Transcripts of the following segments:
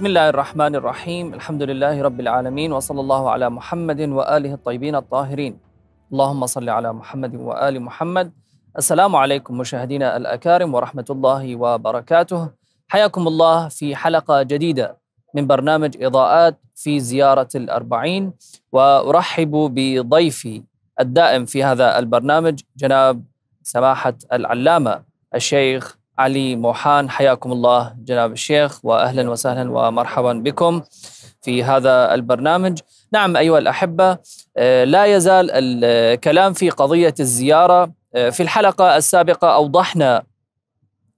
بسم الله الرحمن الرحيم الحمد لله رب العالمين وصلى الله على محمد وآله الطيبين الطاهرين اللهم صل على محمد وآل محمد السلام عليكم مشاهدينا الأكارم ورحمة الله وبركاته حياكم الله في حلقة جديدة من برنامج إضاءات في زيارة الأربعين وأرحب بضيفي الدائم في هذا البرنامج جناب سماحة العلامة الشيخ علي موحان حياكم الله جناب الشيخ واهلا وسهلا ومرحبا بكم في هذا البرنامج. نعم أيها الأحبة لا يزال الكلام في قضية الزيارة في الحلقة السابقة أوضحنا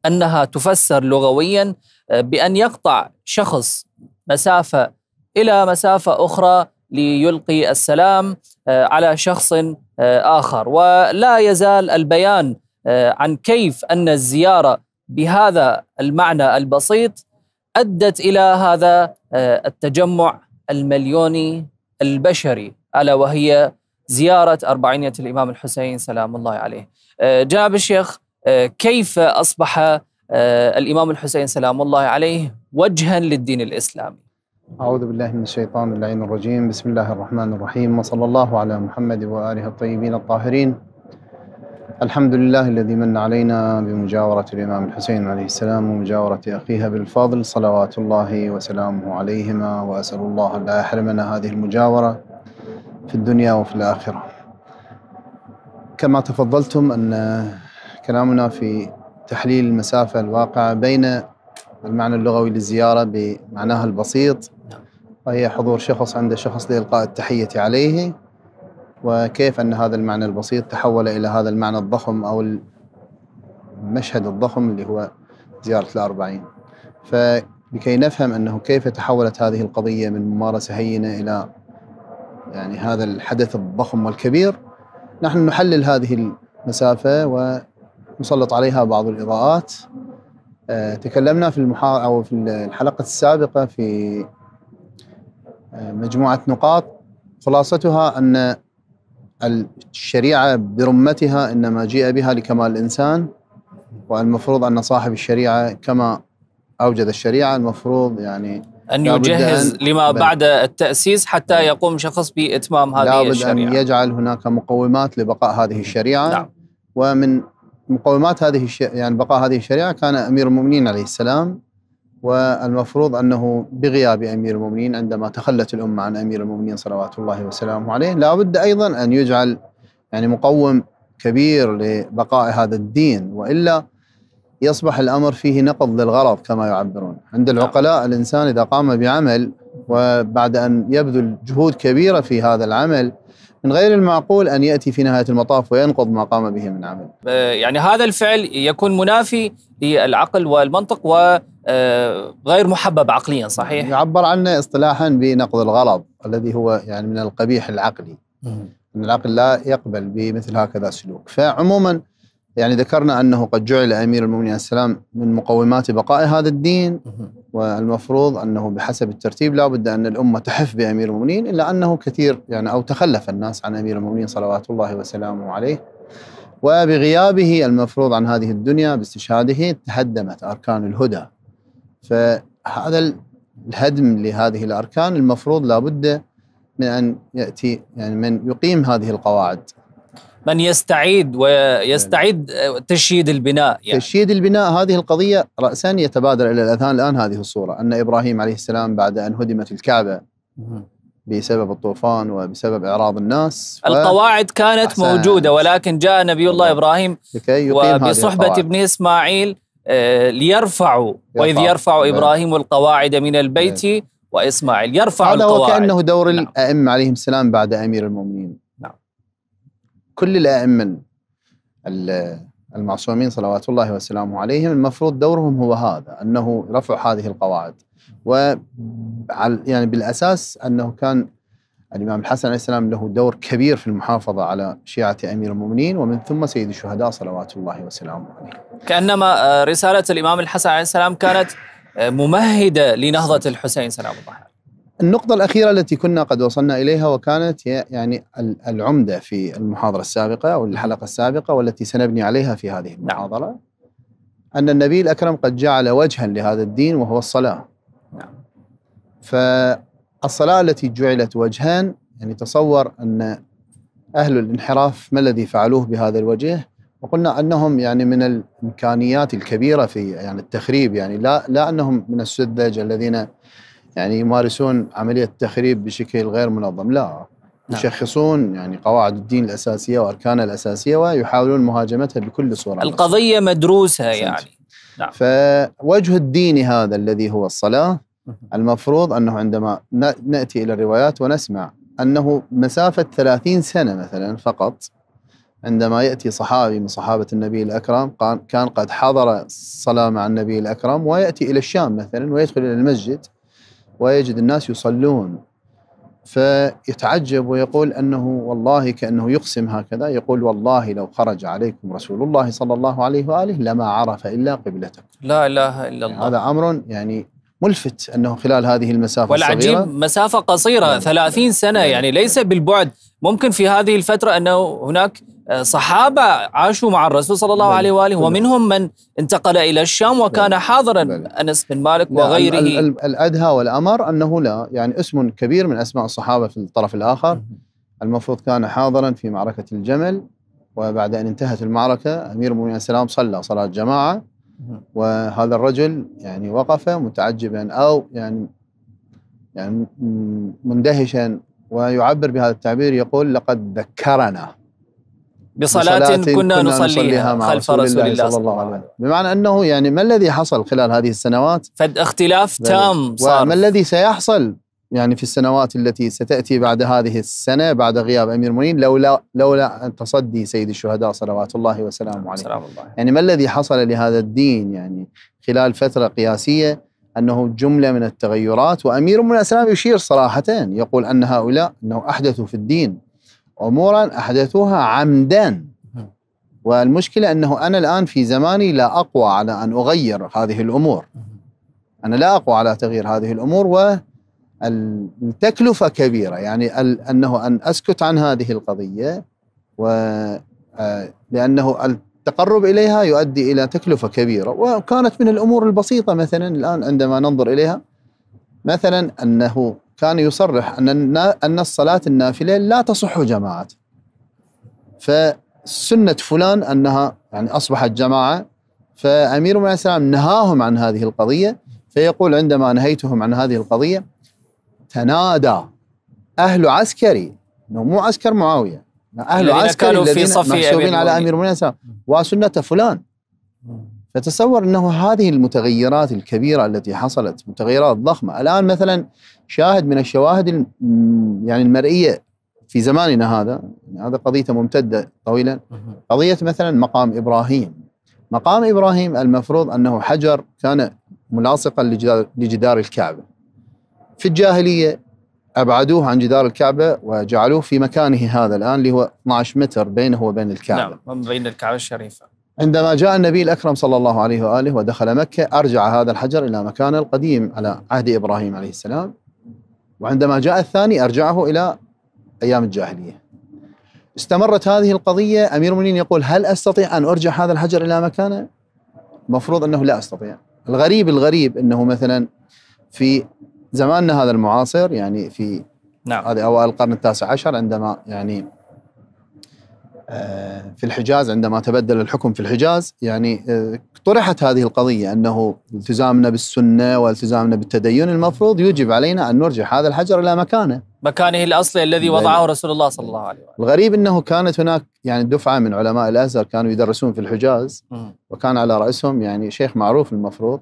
أنها تفسر لغويا بأن يقطع شخص مسافة إلى مسافة أخرى ليلقي السلام على شخص آخر ولا يزال البيان عن كيف أن الزيارة بهذا المعنى البسيط أدت إلى هذا التجمع المليوني البشري ألا وهي زيارة أربعينية الإمام الحسين سلام الله عليه. جناب الشيخ كيف أصبح الإمام الحسين سلام الله عليه وجها للدين الإسلامي؟ أعوذ بالله من الشيطان اللعين الرجيم بسم الله الرحمن الرحيم وصلى الله على محمد وآله الطيبين الطاهرين الحمد لله الذي من علينا بمجاورة الإمام الحسين عليه السلام ومجاورة أخيها بالفضل صلوات الله وسلامه عليهما وأسأل الله لا يحرمنا هذه المجاورة في الدنيا وفي الآخرة. كما تفضلتم أن كلامنا في تحليل المسافة الواقعة بين المعنى اللغوي للزيارة بمعناها البسيط وهي حضور شخص عند شخص لإلقاء التحية عليه وكيف أن هذا المعنى البسيط تحول إلى هذا المعنى الضخم أو المشهد الضخم اللي هو زيارة الأربعين. فلكي نفهم أنه كيف تحولت هذه القضية من ممارسة هينة إلى يعني هذا الحدث الضخم والكبير نحن نحلل هذه المسافة ونسلط عليها بعض الإضاءات. تكلمنا في المحا أو في الحلقة السابقة في مجموعة نقاط خلاصتها أن الشريعة برمتها إنما جيء بها لكمال الإنسان والمفروض أن صاحب الشريعة كما أوجد الشريعة المفروض يعني أن يجهز أن لما بعد التأسيس حتى يقوم شخص بإتمام هذه لابد الشريعة. أن يجعل هناك مقومات لبقاء هذه الشريعة. نعم. ومن مقومات هذه الش... يعني بقاء هذه الشريعة كان أمير المؤمنين عليه السلام والمفروض أنه بغياب أمير المؤمنين عندما تخلت الأمة عن أمير المؤمنين صلوات الله وسلامه عليه لا بد أيضا أن يجعل يعني مقوم كبير لبقاء هذا الدين وإلا يصبح الأمر فيه نقض للغرض كما يعبرون. عند العقلاء الإنسان إذا قام بعمل وبعد أن يبذل جهود كبيرة في هذا العمل من غير المعقول أن يأتي في نهاية المطاف وينقض ما قام به من عمل. يعني هذا الفعل يكون منافي للعقل والمنطق وغير محبب عقليا صحيح؟ يعبر عنه اصطلاحا بنقض الغرض الذي هو يعني من القبيح العقلي. أن العقل لا يقبل بمثل هكذا سلوك. فعموما يعني ذكرنا أنه قد جعل أمير المؤمنين عليه السلام من مقومات بقاء هذا الدين والمفروض أنه بحسب الترتيب لا بد أن الأمة تحف بأمير المؤمنين إلا أنه كثير يعني أو تخلف الناس عن أمير المؤمنين صلوات الله وسلامه عليه. وبغيابه المفروض عن هذه الدنيا باستشهاده تهدمت أركان الهدى. فهذا الهدم لهذه الأركان المفروض لا بد من أن يأتي يعني من يقيم هذه القواعد. من يستعيد ويستعيد تشييد البناء يعني. تشييد البناء هذه القضية رأسا يتبادر إلى الأذهان الآن هذه الصورة. أن إبراهيم عليه السلام بعد أن هدمت الكعبة بسبب الطوفان وبسبب إعراض الناس القواعد كانت أحسن. موجودة ولكن جاء نبي الله إبراهيم وبصحبة ابنه إسماعيل ليرفعوا وإذ يرفع إبراهيم القواعد من البيت وإسماعيل. يرفع هذا القواعد. هذا وكأنه دور نعم. الأئمة عليهم السلام بعد أمير المؤمنين. نعم كل الأئمة المعصومين صلوات الله وسلامه عليهم المفروض دورهم هو هذا أنه رفع هذه القواعد. و يعني بالأساس أنه كان الإمام الحسن عليه السلام له دور كبير في المحافظة على شيعة أمير المؤمنين ومن ثم سيد الشهداء صلوات الله وسلامه عليه. كأنما رسالة الإمام الحسن عليه السلام كانت ممهدة لنهضة الحسين سلام الله عليه. النقطة الأخيرة التي كنا قد وصلنا إليها وكانت يعني العمدة في المحاضرة السابقة أو الحلقة السابقة والتي سنبني عليها في هذه المحاضرة نعم. أن النبي الأكرم قد جعل وجها لهذا الدين وهو الصلاة نعم. فالصلاة التي جعلت وجهان يعني تصور أن أهل الانحراف ما الذي فعلوه بهذا الوجه وقلنا أنهم يعني من الإمكانيات الكبيرة في يعني التخريب يعني لا لا أنهم من السذج الذين يعني يمارسون عملية التخريب بشكل غير منظم لا نعم. يشخصون يعني قواعد الدين الأساسية وأركانها الأساسية ويحاولون مهاجمتها بكل صورة القضية مدروسة أحسنت. يعني نعم. فوجه الدين هذا الذي هو الصلاة المفروض أنه عندما ن- نأتي إلى الروايات ونسمع أنه مسافة 30 سنة مثلا فقط عندما يأتي صحابي من صحابة النبي الأكرم قال- كان قد حضر الصلاة مع النبي الأكرم ويأتي إلى الشام مثلا ويدخل إلى المسجد ويجد الناس يصلون. فيتعجب ويقول أنه والله كأنه يقسم هكذا يقول والله لو خرج عليكم رسول الله صلى الله عليه وآله لما عرف إلا قبلتكم لا إلا يعني الله. هذا أمر يعني ملفت أنه خلال هذه المسافة والعجيب الصغيره مسافة قصيرة نعم. 30 سنة نعم. يعني ليس بالبعد. ممكن في هذه الفترة أنه هناك صحابة عاشوا مع الرسول صلى الله. عليه وآله. ومنهم من انتقل إلى الشام وكان. حاضرا. أنس بن مالك وغيره ال- ال- الأدهى والأمر أنه لا يعني اسم كبير من أسماء الصحابة في الطرف الآخر المفروض كان حاضرا في معركة الجمل وبعد أن انتهت المعركة أمير المؤمنين السلام صلى صلاة جماعة وهذا الرجل يعني وقف متعجبا أو يعني يعني مندهشا ويعبر بهذا التعبير يقول لقد ذكرنا بصلاة كنا نصليها مع خلف رسول الله صلى الله عليه وسلم. بمعنى أنه يعني ما الذي حصل خلال هذه السنوات؟ فاختلاف تام صار. وما الذي سيحصل يعني في السنوات التي ستأتي بعد هذه السنة بعد غياب أمير المؤمنين لولا لولا تصدي سيد الشهداء صلوات الله وسلامه عليه. سلام الله يعني ما الذي حصل لهذا الدين يعني خلال فترة قياسية؟ أنه جملة من التغيرات وأمير من الإسلام يشير صراحة يقول أن هؤلاء انه أحدثوا في الدين. امورا أحدثوها عمدا. والمشكلة أنه أنا الآن في زماني لا أقوى على أن أغير هذه الأمور. أنا لا أقوى على تغيير هذه الأمور والتكلفه كبيرة. يعني ال- أنه أن أسكت عن هذه القضية و آه، لأنه التقرب إليها يؤدي إلى تكلفة كبيرة. وكانت من الأمور البسيطة مثلا الآن عندما ننظر إليها مثلا أنه كان يصرح أن النا- أن الصلاة النافلة لا تصح جماعة. فسنة فلان أنها يعني أصبحت جماعة فأمير المؤمنين السلام نهاهم عن هذه القضية فيقول عندما نهيتهم عن هذه القضية تنادى أهل عسكري. إنه مو عسكر معاوية أهل الذين عسكري كانوا في الذين صف أمير محسوبين على. أمير المؤمنين السلام. وسنة فلان. فتصور أنه هذه المتغيرات الكبيرة التي حصلت متغيرات ضخمة. الآن مثلا شاهد من الشواهد يعني المرئية في زماننا هذا يعني هذا قضيته ممتدة طويلا. قضية مثلا مقام إبراهيم. مقام إبراهيم المفروض أنه حجر كان ملاصقا لجدار, لجدار الكعبة. في الجاهلية أبعدوه عن جدار الكعبة وجعلوه في مكانه هذا الآن اللي هو 12 متر بينه وبين الكعبة. نعم بين الكعبة الشريفة. عندما جاء النبي الأكرم صلى الله عليه وآله ودخل مكة أرجع هذا الحجر إلى مكانه القديم على عهد إبراهيم عليه السلام. وعندما جاء الثاني أرجعه إلى أيام الجاهلية. استمرت هذه القضية أمير المؤمنين يقول هل أستطيع أن أرجع هذا الحجر إلى مكانه؟ المفروض أنه لا أستطيع. الغريب الغريب أنه مثلا في زماننا هذا المعاصر يعني في نعم. هذه أوائل القرن التاسع عشر عندما يعني في الحجاز عندما تبدل الحكم في الحجاز يعني آه، طرحت هذه القضية أنه التزامنا بالسنة والتزامنا بالتدين المفروض يجب علينا أن نرجع هذا الحجر إلى مكانه. مكانه الأصلي الذي وضعه رسول الله صلى الله عليه وآله الغريب أنه كانت هناك يعني دفعة من علماء الأزهر كانوا يدرسون في الحجاز. وكان على رأسهم يعني شيخ معروف المفروض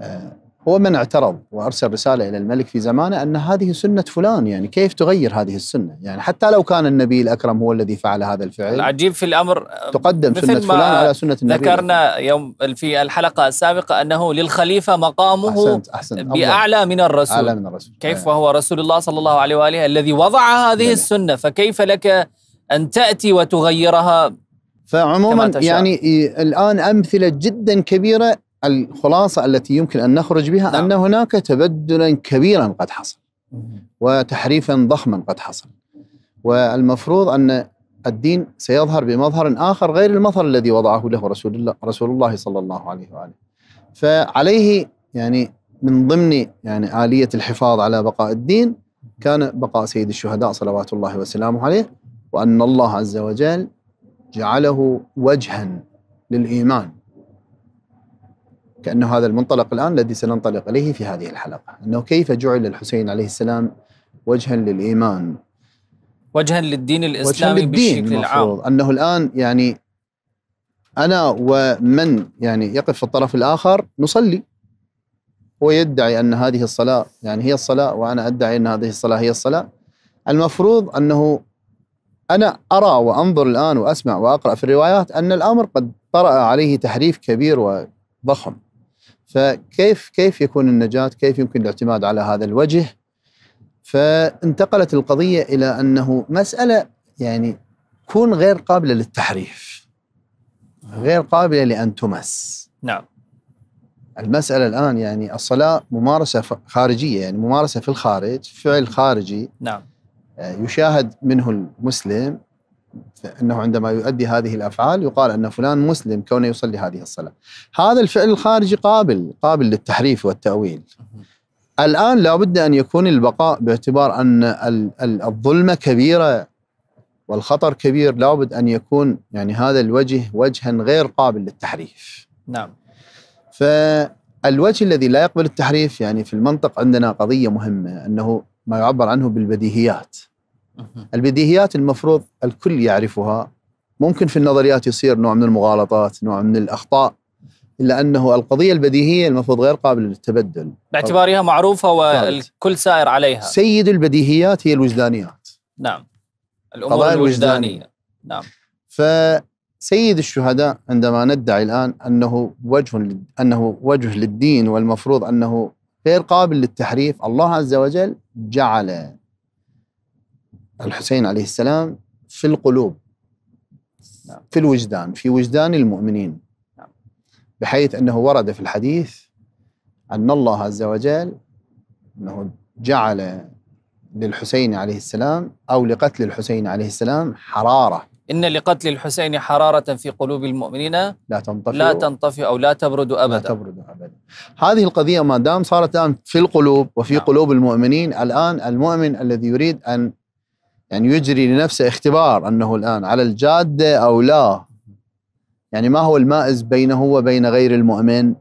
آه، هو من اعترض وأرسل رسالة إلى الملك في زمانه أن هذه سنة فلان يعني كيف تغير هذه السنة؟ يعني حتى لو كان النبي الأكرم هو الذي فعل هذا الفعل العجيب في الأمر تقدم مثل سنة ما فلان على سنة النبي ذكرنا يوم في الحلقة السابقة أنه للخليفة مقامه أحسنت أفضل. بأعلى من الرسول أعلى من الرسول كيف آه. وهو رسول الله صلى الله عليه وآله الذي وضع هذه بلى. السنة فكيف لك أن تأتي وتغيرها فعموما. يعني إيه، الآن أمثلة جدا كبيرة الخلاصة التي يمكن أن نخرج بها نعم. أن هناك تبدلا كبيرا قد حصل وتحريفا ضخما قد حصل والمفروض أن الدين سيظهر بمظهر آخر غير المظهر الذي وضعه له رسول الله رسول الله صلى الله عليه وآله. فعليه يعني من ضمن يعني آلية الحفاظ على بقاء الدين كان بقاء سيد الشهداء صلوات الله وسلامه عليه وأن الله عز وجل جعله وجها للإيمان كأنه هذا المنطلق الآن الذي سننطلق إليه في هذه الحلقة. أنه كيف جعل الحسين عليه السلام وجها للإيمان؟ وجها للدين الإسلامي وجها للدين بشكل المفروض. عام. أنه الآن يعني أنا ومن يعني يقف في الطرف الآخر نصلي هو يدعي أن هذه الصلاة يعني هي الصلاة وأنا أدعي أن هذه الصلاة هي الصلاة. المفروض أنه أنا أرى وأنظر الآن وأسمع وأقرأ في الروايات أن الأمر قد طرأ عليه تحريف كبير وضخم. فكيف كيف يكون النجاة؟ كيف يمكن الاعتماد على هذا الوجه؟ فانتقلت القضية إلى أنه مسألة يعني تكون غير قابلة للتحريف غير قابلة لأن تمس. نعم. المسألة الآن يعني الصلاة ممارسة خارجية يعني ممارسة في الخارج فعل خارجي. نعم. آه، يشاهد منه المسلم أنه عندما يؤدي هذه الأفعال يقال أن فلان مسلم كونه يصلي هذه الصلاة. هذا الفعل الخارجي قابل قابل للتحريف والتأويل. الآن لابد أن يكون البقاء باعتبار أن ال- ال- الظلمة كبيرة والخطر كبير. لابد أن يكون يعني هذا الوجه وجها غير قابل للتحريف. نعم. فالوجه الذي لا يقبل التحريف يعني في المنطق عندنا قضية مهمة أنه ما يعبر عنه بالبديهيات. البديهيات المفروض الكل يعرفها. ممكن في النظريات يصير نوع من المغالطات نوع من الأخطاء إلا أنه القضية البديهية المفروض غير قابلة للتبدل. باعتبارها معروفة والكل سائر عليها. سيد البديهيات هي الوجدانيات. نعم. الأمور الوجدانية. الوجدانية. نعم. فسيد الشهداء عندما ندعي الآن أنه وجه أنه وجه للدين والمفروض أنه غير قابل للتحريف الله عز وجل جعل الحسين عليه السلام في القلوب نعم. في الوجدان في وجدان المؤمنين نعم. بحيث أنه ورد في الحديث أن الله عز وجل أنه جعل للحسين عليه السلام أو لقتل الحسين عليه السلام حرارة إن لقتل الحسين حرارة في قلوب المؤمنين لا تنطفئ لا تنطفئ أو لا تبرد لا أبدا تبرد ابدا. هذه القضية ما دام صارت الآن في القلوب وفي نعم. قلوب المؤمنين الآن المؤمن الذي يريد أن يعني يجري لنفسه اختبار أنه الآن على الجادة أو لا. يعني ما هو المائز بينه وبين غير المؤمن؟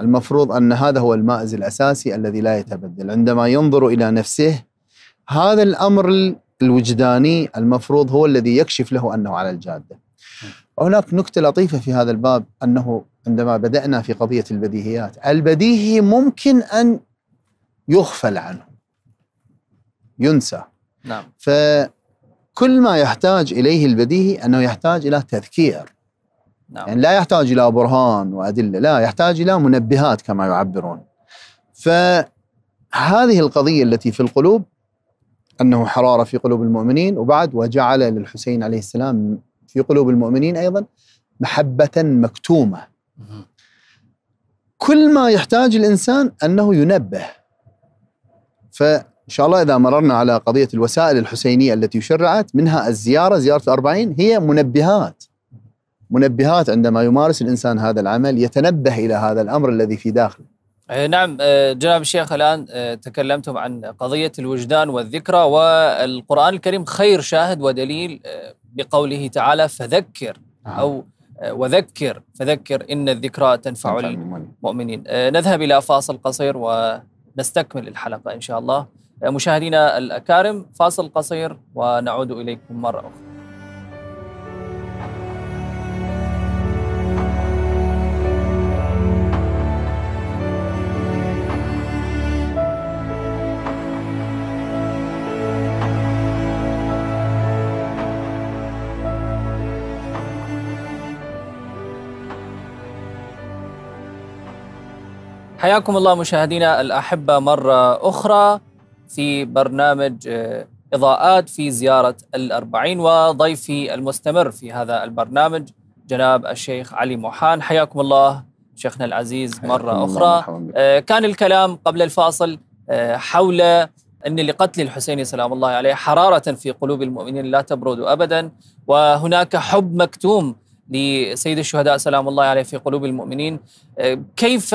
المفروض أن هذا هو المائز الأساسي الذي لا يتبدل. عندما ينظر إلى نفسه هذا الأمر ال- الوجداني المفروض هو الذي يكشف له أنه على الجادة. وهناك نكتة لطيفة في هذا الباب أنه عندما بدأنا في قضية البديهيات البديهي ممكن أن يغفل عنه. ينسى. نعم. فكل ما يحتاج إليه البديهي أنه يحتاج إلى تذكير. نعم. يعني لا يحتاج إلى برهان وأدلة لا يحتاج إلى منبهات كما يعبرون. فهذه القضية التي في القلوب أنه حراره في قلوب المؤمنين وبعد وجعل للحسين عليه السلام في قلوب المؤمنين أيضا محبة مكتومة. كل ما يحتاج الإنسان أنه ينبه. فان شاء الله إذا مررنا على قضية الوسائل الحسينية التي شرعت منها الزيارة زيارة الأربعين هي منبهات. منبهات عندما يمارس الإنسان هذا العمل يتنبه إلى هذا الأمر الذي في داخله. آه، نعم آه، جناب الشيخ الآن آه، تكلمتم عن قضية الوجدان والذكرى والقرآن الكريم خير شاهد ودليل بقوله تعالى فذكر أو آه، وذكر فذكر إن الذكرى تنفع المؤمنين. نذهب إلى فاصل قصير ونستكمل الحلقة إن شاء الله. مشاهدينا الأكارم فاصل قصير ونعود إليكم مرة أخرى. حياكم الله مشاهدينا الأحبة مرة أخرى. في برنامج آه، إضاءات في زيارة الأربعين وضيفي المستمر في هذا البرنامج جناب الشيخ علي موحان. حياكم الله شيخنا العزيز مرة أخرى. آه، كان الكلام قبل الفاصل آه، حول أن لقتل الحسين سلام الله عليه حرارة في قلوب المؤمنين لا تبرد أبدا وهناك حب مكتوم لسيد الشهداء سلام الله عليه في قلوب المؤمنين. كيف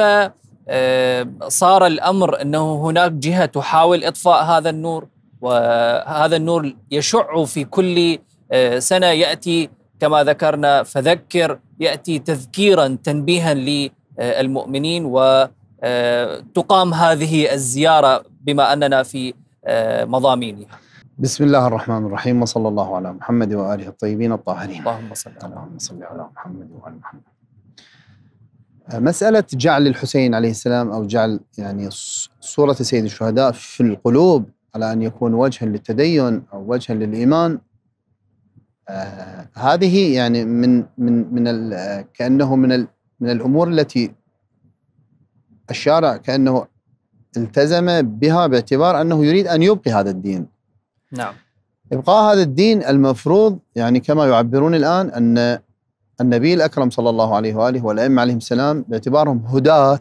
صار الأمر أنه هناك جهة تحاول إطفاء هذا النور وهذا النور يشع في كل آه، سنة يأتي كما ذكرنا فذكر يأتي تذكيرا تنبيها للمؤمنين وتقام هذه الزيارة بما أننا في مضامينها. بسم الله الرحمن الرحيم وصلى الله على محمد وآله الطيبين الطاهرين. اللهم صل على محمد وآل محمد. مسألة جعل الحسين عليه السلام أو جعل يعني صورة سيد الشهداء في القلوب على أن يكون وجها للتدين أو وجها للإيمان آه هذه يعني من من من كأنه من من الأمور التي الشارع كأنه التزم بها باعتبار أنه يريد أن يبقي هذا الدين. نعم. إبقاء هذا الدين المفروض يعني كما يعبرون الآن أن النبي الأكرم صلى الله عليه وآله والأئمة عليهم السلام باعتبارهم هداة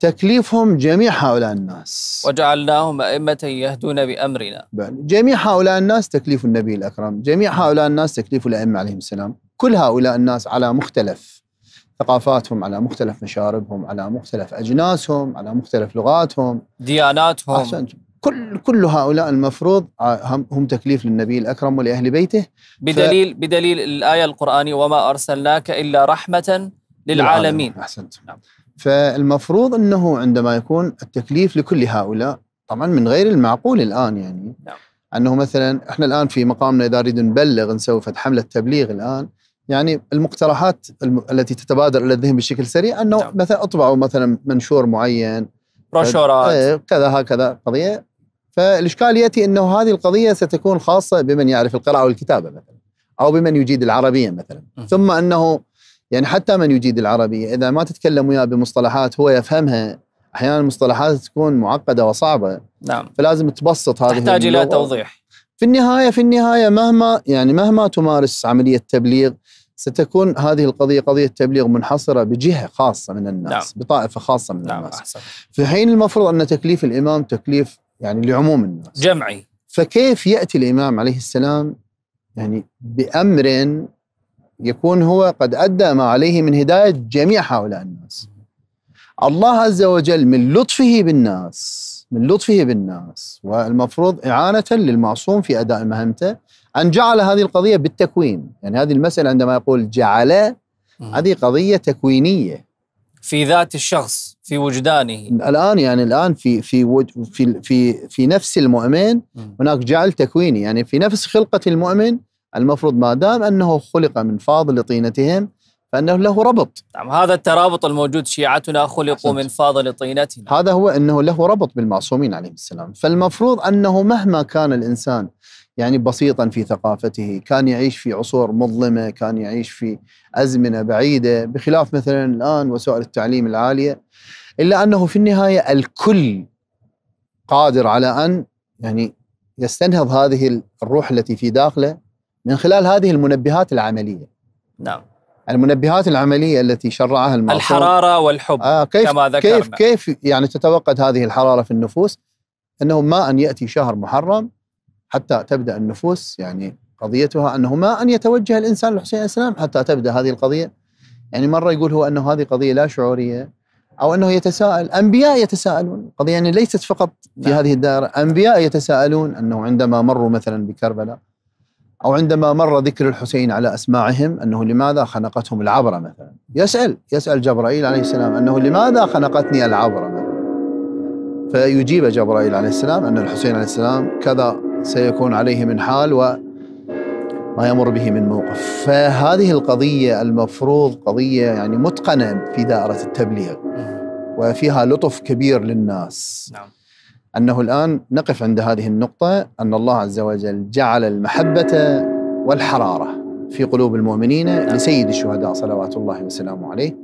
تكليفهم جميع هؤلاء الناس. وجعلناهم أئمة يهدون بأمرنا. جميع هؤلاء الناس تكليف النبي الأكرم جميع هؤلاء الناس تكليف الأئمة عليهم السلام. كل هؤلاء الناس على مختلف ثقافاتهم على مختلف مشاربهم على مختلف أجناسهم على مختلف لغاتهم. دياناتهم. أحسنتم. كل كل هؤلاء المفروض هم تكليف للنبي الأكرم ولأهل بيته بدليل ف... بدليل الآية القرآنية وما ارسلناك الا رحمه للعالمين احسنت نعم. فالمفروض إنه عندما يكون التكليف لكل هؤلاء طبعا من غير المعقول الآن يعني نعم. أنه مثلا إحنا الآن في مقامنا إذا نريد نبلغ نسوي حملة تبليغ الآن يعني المقترحات التي تتبادر إلى الذهن بشكل سريع أنه نعم. مثلا أطبعوا مثلا منشور معين بروشورات إيه، كذا هكذا قضية فالإشكال يأتي أنه هذه القضية ستكون خاصة بمن يعرف القراءة والكتابة مثلا أو بمن يجيد العربية مثلا. ثم أنه يعني حتى من يجيد العربية إذا ما تتكلم وياه بمصطلحات هو يفهمها أحيانا المصطلحات تكون معقدة وصعبة. نعم. فلازم تبسط هذه تحتاج إلى توضيح. في النهاية في النهاية مهما يعني مهما تمارس عملية تبليغ ستكون هذه القضية قضية تبليغ منحصرة بجهة خاصة من الناس نعم. بطائفة خاصة من نعم الناس. أحسن. في حين المفروض أن تكليف الإمام تكليف يعني لعموم الناس. جمعي. فكيف يأتي الإمام عليه السلام يعني بأمر يكون هو قد أدى ما عليه من هداية جميع هؤلاء الناس؟ الله عز وجل من لطفه بالناس من لطفه بالناس والمفروض إعانة للمعصوم في أداء مهمته أن جعل هذه القضية بالتكوين. يعني هذه المسألة عندما يقول جعل هذه قضية تكوينية. في ذات الشخص. في وجدانه. الآن يعني الآن في في في في, في نفس المؤمن هناك جعل تكويني. يعني في نفس خلقة المؤمن المفروض ما دام أنه خلق من فاضل طينتهم فإنه له ربط. نعم هذا الترابط الموجود شيعتنا خلقوا من فاضل طينتنا هذا هو إنه له ربط بالمعصومين عليهم السلام. فالمفروض أنه مهما كان الإنسان يعني بسيطا في ثقافته كان يعيش في عصور مظلمة كان يعيش في أزمنة بعيدة بخلاف مثلا الآن وسائل التعليم العالية إلا أنه في النهاية الكل قادر على أن يعني يستنهض هذه الروح التي في داخله من خلال هذه المنبهات العملية. نعم. المنبهات العملية التي شرعها المعصوم الحرارة والحب آه كيف كما ذكرنا. كيف كيف يعني تتوقد هذه الحرارة في النفوس؟ أنه ما أن يأتي شهر محرم حتى تبدأ النفوس يعني قضيتها أنه ما أن يتوجه الإنسان للحسين عليه السلام حتى تبدأ هذه القضية. يعني مرة يقول هو أنه هذه قضية لا شعورية أو إنه يتساءل أنبياء يتساءلون. قضية يعني ليست فقط في نعم. هذه الدائرة. أنبياء يتساءلون أنه عندما مروا مثلا بكربلاء أو عندما مر ذكر الحسين على أسماعهم أنه لماذا خنقتهم العبرة مثلا؟ يسأل يسأل جبرائيل عليه السلام أنه لماذا خنقتني العبرة مثلا؟ فيجيب جبرائيل عليه السلام أن الحسين عليه السلام كذا سيكون عليه من حال وما يمر به من موقف. فهذه القضية المفروض قضية يعني متقنة في دائرة التبليغ. وفيها لطف كبير للناس. نعم. أنه الآن نقف عند هذه النقطة. أن الله عز وجل جعل المحبة والحرارة في قلوب المؤمنين نعم. لسيد الشهداء صلوات الله وسلامه عليه.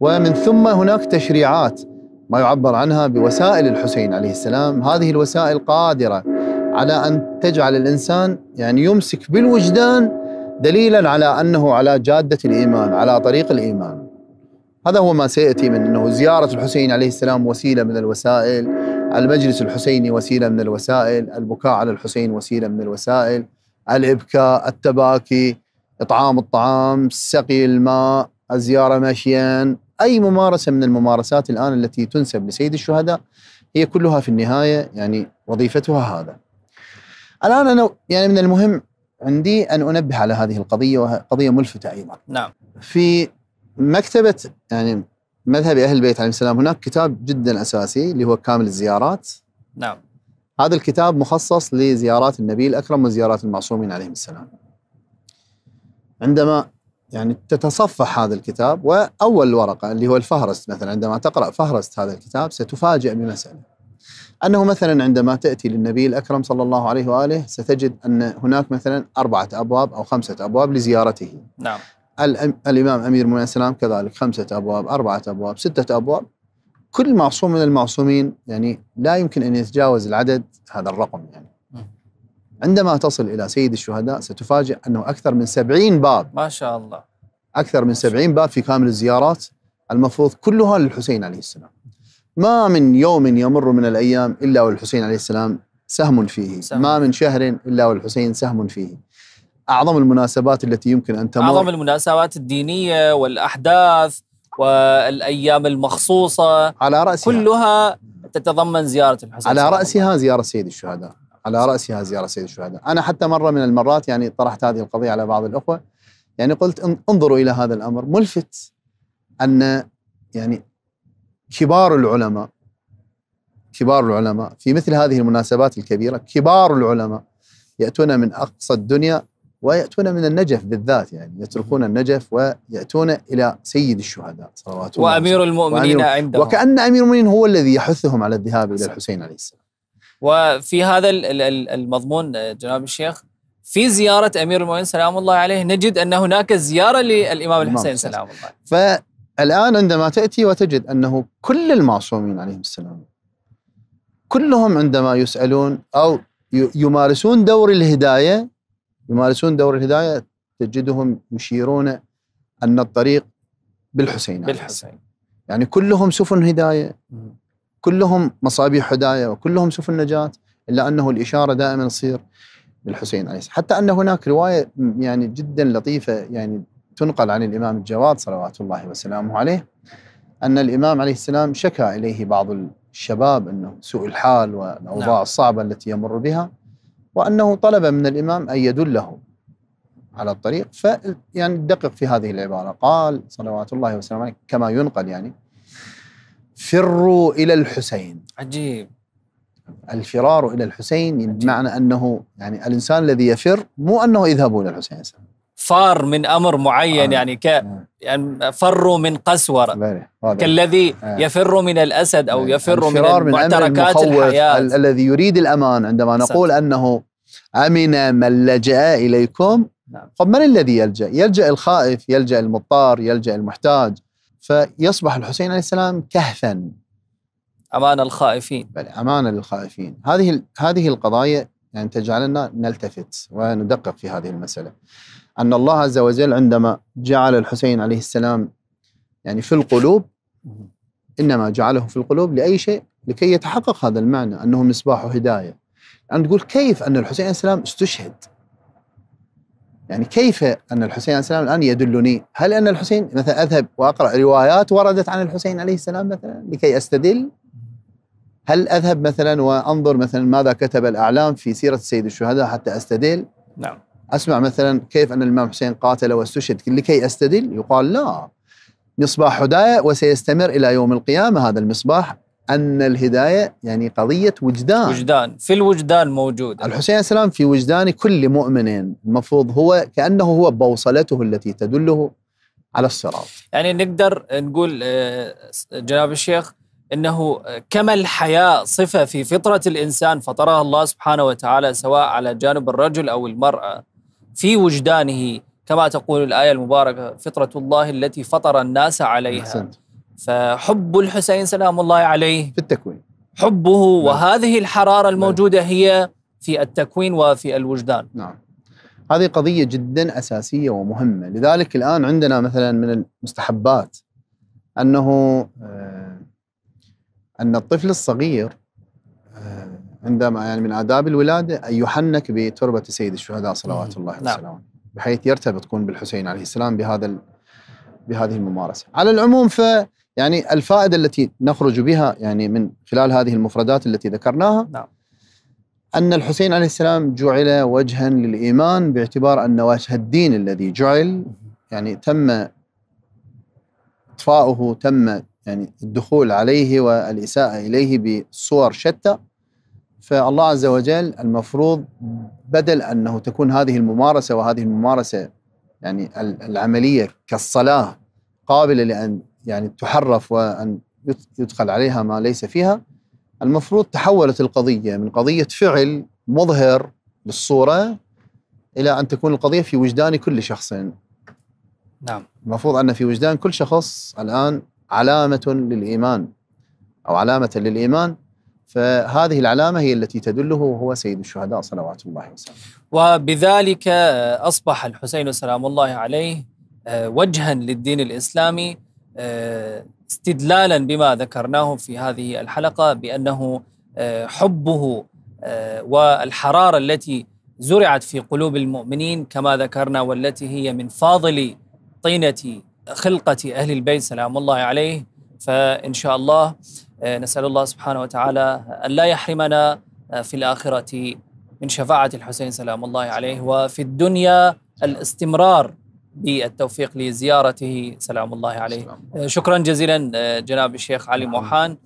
ومن ثم هناك تشريعات ما يعبر عنها بوسائل الحسين عليه السلام. هذه الوسائل قادرة على أن تجعل الإنسان يعني يمسك بالوجدان دليلا على أنه على جادة الإيمان، على طريق الإيمان. هذا هو ما سيأتي من إنه زيارة الحسين عليه السلام وسيلة من الوسائل، المجلس الحسيني وسيلة من الوسائل، البكاء على الحسين وسيلة من الوسائل، الإبكاء، التباكي، إطعام الطعام، سقي الماء، الزيارة مشيا، أي ممارسة من الممارسات الآن التي تنسب لسيد الشهداء هي كلها في النهاية يعني وظيفتها هذا. الآن أنا يعني من المهم عندي أن أنبه على هذه القضية وهي قضية ملفتة أيضا. نعم في مكتبة يعني مذهب أهل البيت عليهم السلام هناك كتاب جدا أساسي اللي هو كامل الزيارات. نعم هذا الكتاب مخصص لزيارات النبي الأكرم وزيارات المعصومين عليهم السلام. عندما يعني تتصفح هذا الكتاب وأول ورقة اللي هو الفهرست مثلا عندما تقرأ فهرست هذا الكتاب ستفاجئ بمسألة أنه مثلا عندما تأتي للنبي الأكرم صلى الله عليه وآله ستجد أن هناك مثلا أربعة أبواب أو خمسة أبواب لزيارته. نعم. الإمام أمير المؤمنين السلام كذلك خمسة أبواب أربعة أبواب ستة أبواب. كل معصوم من المعصومين يعني لا يمكن أن يتجاوز العدد هذا الرقم يعني. عندما تصل إلى سيد الشهداء ستفاجئ أنه أكثر من سبعين باب. ما شاء الله. أكثر من سبعين باب في كامل الزيارات المفروض كلها للحسين عليه السلام. ما من يوم يمر من الأيام إلا والحسين عليه السلام سهم فيه. سهم. ما من شهر إلا والحسين سهم فيه. أعظم المناسبات التي يمكن أن تمر. أعظم المناسبات الدينية والأحداث والأيام المخصوصة. على رأسها. كلها تتضمن زيارة الحسين على رأسها زيارة سيد الشهداء. على رأسها زيارة سيد الشهداء. أنا حتى مرة من المرات يعني طرحت هذه القضية على بعض الأخوة. يعني قلت إن- انظروا إلى هذا الأمر. ملفت أن يعني كبار العلماء كبار العلماء في مثل هذه المناسبات الكبيرة كبار العلماء يأتون من أقصى الدنيا ويأتون من النجف بالذات يعني يتركون النجف ويأتون إلى سيد الشهداء صلوات الله وأمير المؤمنين وأمير- عندهم. وكأن أمير المؤمنين هو الذي يحثهم على الذهاب إلى الحسين عليه السلام. وفي هذا ال- ال- ال- المضمون جناب الشيخ في زيارة أمير المؤمنين سلام الله عليه نجد أن هناك زيارة للإمام الحسين. سلام الله فالآن عندما تأتي وتجد أنه كل المعصومين عليهم السلام كلهم عندما يسألون أو يمارسون دور الهداية يمارسون دور الهداية تجدهم يشيرون أن الطريق بالحسين. بالحسين يعني كلهم سفن هداية. كلهم مصابيح هداية وكلهم سفن نجاة إلا أنه الإشارة دائما تصير للحسين عليه السلام حتى أن هناك رواية يعني جدا لطيفة يعني تنقل عن الإمام الجواد صلوات الله وسلامه عليه أن الإمام عليه السلام شكى إليه بعض الشباب أنه سوء الحال والأوضاع نعم. الصعبة التي يمر بها وأنه طلب من الإمام أن يدله على الطريق ف يعني دقق في هذه العبارة قال صلوات الله وسلامه عليه كما ينقل يعني فروا إلى الحسين عجيب الفرار إلى الحسين عجيب. بمعنى أنه يعني الإنسان الذي يفر مو أنه يذهبوا إلى الحسين. فار من أمر معين آه. يعني ك يعني فروا من واضح. كالذي آه. يفر من الأسد أو يفر من من معتركات الحياة ال- الذي يريد الأمان عندما. نقول أنه أمن من لجأ إليكم نعم. طب من الذي يلجأ؟ يلجأ الخائف، يلجأ المضطر، يلجأ المحتاج فيصبح الحسين عليه السلام كهفا أمان الخائفين بل امانه للخائفين، هذه هذه القضايا يعني تجعلنا نلتفت وندقق في هذه المسألة. أن الله عز وجل عندما جعل الحسين عليه السلام يعني في القلوب إنما جعله في القلوب لأي شيء؟ لكي يتحقق هذا المعنى أنه مصباح هداية. أن تقول كيف أن الحسين عليه السلام استشهد؟ يعني كيف أن الحسين عليه السلام الآن يدلني؟ هل أن الحسين مثلا أذهب وأقرأ روايات وردت عن الحسين عليه السلام مثلا لكي أستدل؟ هل أذهب مثلا وأنظر مثلا ماذا كتب الأعلام في سيرة سيد الشهداء حتى أستدل؟ نعم أسمع مثلا كيف أن الإمام حسين قاتل واستشهد لكي أستدل؟ يقال لا. مصباح هداية وسيستمر إلى يوم القيامة هذا المصباح أن الهداية يعني قضية وجدان. وجدان. في الوجدان موجود. الحسين عليه السلام في وجدان كل مؤمن المفروض هو كأنه هو بوصلته التي تدله على الصراط. يعني نقدر نقول آه، جناب الشيخ إنه كما الحياء صفة في فطرة الإنسان فطرها الله سبحانه وتعالى سواء على جانب الرجل أو المرأة. في وجدانه كما تقول الآية المباركة فطرة الله التي فطر الناس عليها. أحسنت. فحب الحسين سلام الله عليه. في التكوين. حبه وهذه الحرارة الموجودة هي في التكوين وفي الوجدان. نعم. هذه قضية جدا أساسية ومهمة. لذلك الآن عندنا مثلا من المستحبات أنه آه، أن الطفل الصغير عندما يعني من آداب الولادة أن يحنك بتربة سيد الشهداء صلوات الله نعم. وسلامه بحيث يرتبط كون بالحسين عليه السلام بهذا ال- بهذه الممارسة. على العموم ف يعني الفائدة التي نخرج بها يعني من خلال هذه المفردات التي ذكرناها نعم. أن الحسين عليه السلام جعل وجها للإيمان باعتبار أن وجه الدين الذي جعل يعني تم إطفاؤه تم يعني الدخول عليه والإساءة إليه بصور شتى فالله عز وجل المفروض بدل أنه تكون هذه الممارسة وهذه الممارسة يعني العملية كالصلاة قابلة لأن يعني تحرف وأن يدخل عليها ما ليس فيها المفروض تحولت القضية من قضية فعل مظهر للصورة إلى أن تكون القضية في وجدان كل شخص. نعم. المفروض أن في وجدان كل شخص الآن علامة للإيمان أو علامة للإيمان. فهذه العلامة هي التي تدله هو سيد الشهداء صلوات الله وسلامه. وبذلك أصبح الحسين سلام الله عليه آه، وجها للدين الإسلامي آه، استدلالا بما ذكرناه في هذه الحلقة بأنه آه، حبه والحرارة التي زرعت في قلوب المؤمنين كما ذكرنا والتي هي من فاضل طينة خلقة أهل البيت سلام الله عليه فإن شاء الله نسأل الله سبحانه وتعالى أن لا يحرمنا آه، في الآخرة من شفاعة الحسين سلام الله عليه وفي الدنيا الاستمرار بالتوفيق لزيارته سلام الله عليه. آه، شكرا جزيلا جناب الشيخ علي موحان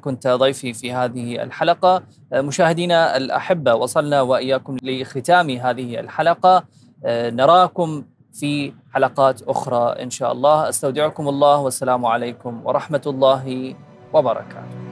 كنت ضيفي في هذه الحلقة. مشاهدينا الأحبة وصلنا وإياكم لختام هذه الحلقة. نراكم في حلقات أخرى إن شاء الله. أستودعكم الله والسلام عليكم ورحمة الله وبركاته.